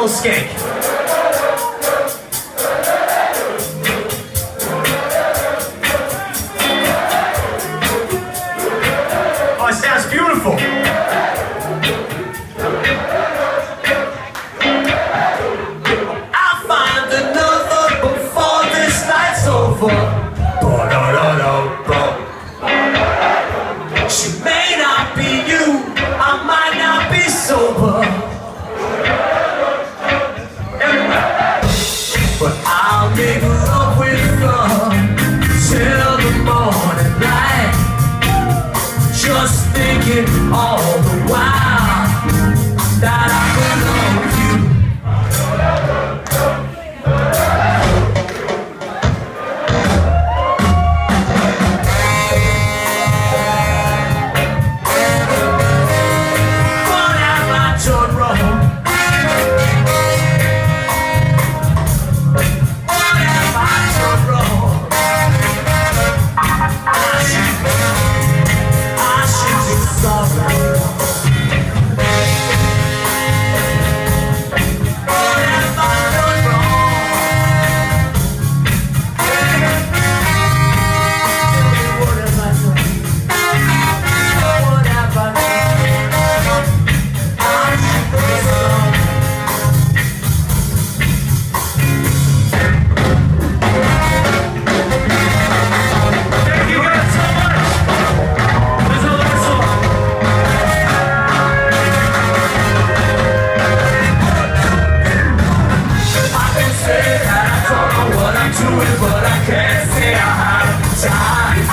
little skank. was thinking all the while. it, but I can't say I had time.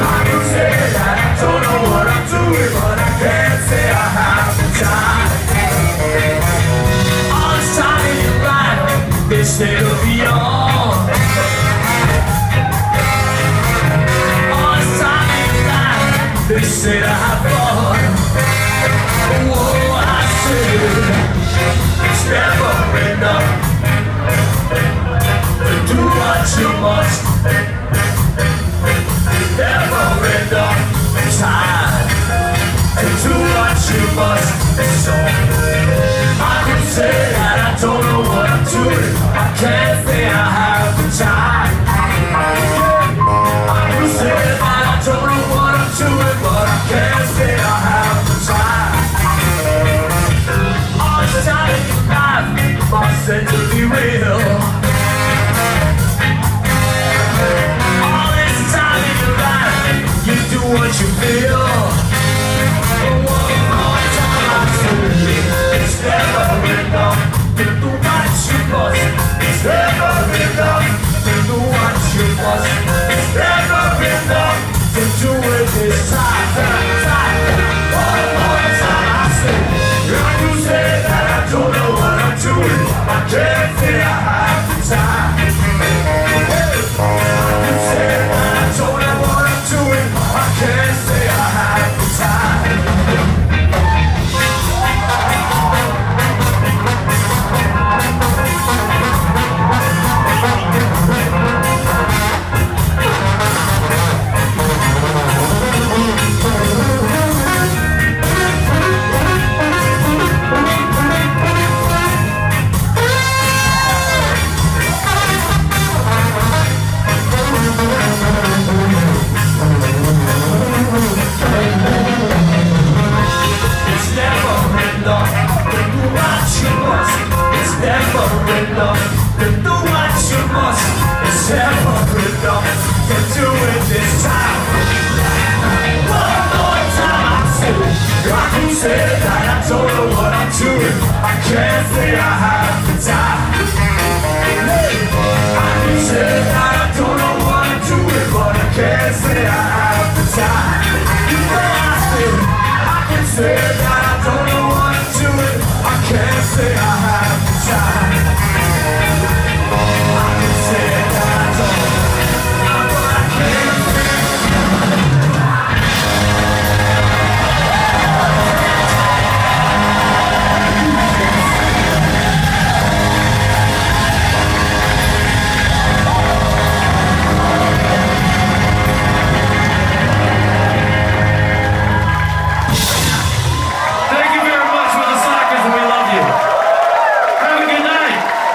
I can say that I don't know what I'm doing, but I can't say I have time. All this time in your life, this little beyond. All this time in your life, they said I have fun. Oh, I said, it's never enough. this I can say that I don't know what I'm doing. I can't with this time. 너.